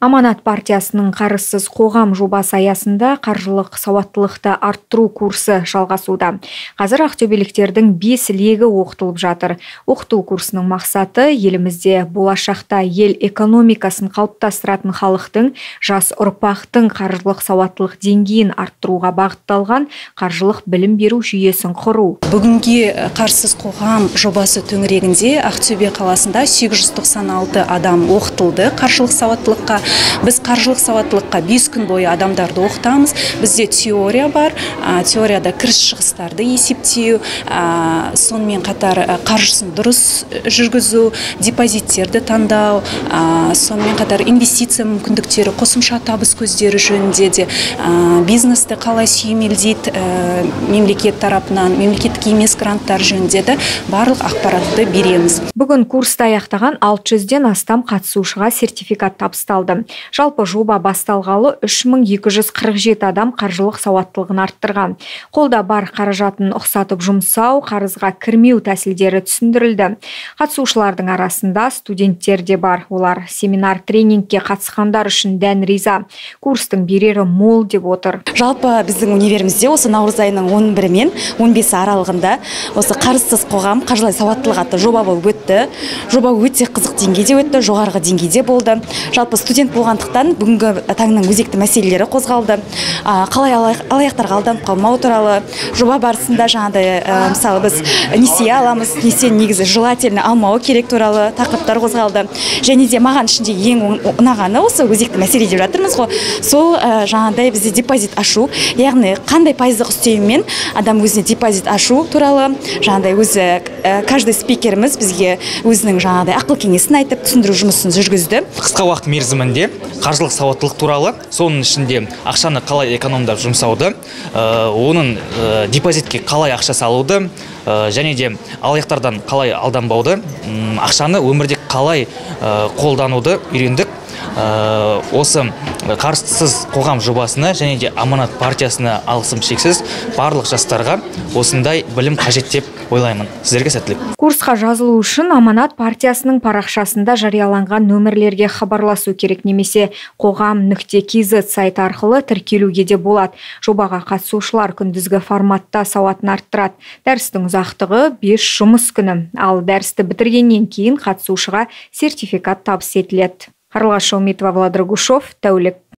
Аманат партиясының қарызсыз қоғам жобасы аясында қаржылық сауаттылықты арттыру курсы жалғасуда. Қазір ақтөбеліктердің бес легі оқытылып жатыр. Оқыту курсының мақсаты елімізде болашақта ел экономикасын қалыптастыратын халықтың жас ұрпақтың қаржылық сауаттылық деңгейін арттыруға бағытталған қаржылық білім беру жүйесін құру. Бүгінге қарсыз қоғам жобасы төңірегінде Ақтөбе қаласында 896 адам оқытылды қаржылық сауаттылыққа біз қаржылық сауаттылыққа бес күн бойы адамдарды оқытамыз. Бізде теория бар. Теорияда кіріс шығыстарды есептеу сонымен қатар қаржысын дұрыс жүргізу депозиттерді таңдау сонымен қатар инвестиция мүмкіндіктері қосымша табыс көздері жөнінде де бизнесті қалай сүйемелдейді мемлекет тарапынан мемлекеттік емес гранттар жөнінде де барлық ақпаратты береміз. Бүгін курсты аяқтаған 600-ден астам қатысушыға сертификат табысталды. Жалпы жоба басталғалы 3247 адам қаржылық сауаттылығын арттырған. Қолда бар қаражатын ұқсатып жұмсау қарызға кірмеу тәсілдері түсіндірілді. Қатысушылардың арасында студенттер де бар. Олар семинар тренингке қатысқандар үшін дән риза курстың берері мол деп отыр. Жалпы біздің универімізде осы наурыз айының 11 мен 15 аралығында осы қарызсыз қоғам қаржылай сауаттылық атты жоба болып өтті. Жоба өте қызық деңгейде өтті жоғарғы деңгейде болды. Жалпы студент болғандықтан бүгінгі таңның өзекті мәселелері қозғалды. Қалай алаяқтарға алданып қалмау туралы жоба барысында жаңағыдай мысалы біз несие аламыз несие негізі желательно алмау керек туралы тақырыптар қозғалды. Және де маған ішінде ең ұнағаны осы өзекті мәселе деп жатырмыз ғой. Сол жаңағыдай бізде депозит ашу яғни қандай пайыздық үстемемен адам өзіне депозит ашу туралы жаңағыдай өзі каждый спикеріміз бізге өзінің жаңағыдай ақыл кеңесін айтып түсіндіру жұмысын жүргізді. Қысқа уақыт мерзімінде қаржылық сауаттылық туралы. Соның ішінде ақшаны қалай экономдап жұмсауды оның депозитке қалай ақша салуды және де алаяқтардан қалай алданбауды ақшаны өмірде қалай қолдануды үйрендік. Осы қарызсыз қоғам жобасына және де аманат партиясына алғысым шексіз барлық жастарға осындай білім қажет деп ойлаймын. Сіздерге сәттілік. Курсқа жазылу үшін аманат партиясының парақшасында жарияланған нөмірлерге хабарласу керек. Немесе қоғам нүкте kz сайты арқылы тіркелуге де болады. Жобаға қатысушылар күндізгі форматта сауатын арттырады. Дәрістің ұзақтығы 5 жұмыс күні. Ал дәрісті бітіргеннен кейін қатысушыға сертификат табыс етіледі. аралашуумитова влада рагушов тәулік